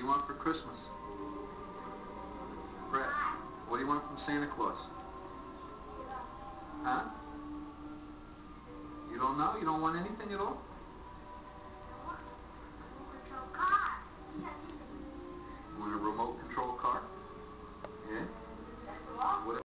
do you want for Christmas? Brett, what do you want from Santa Claus? Huh? You don't know? You don't want anything at all?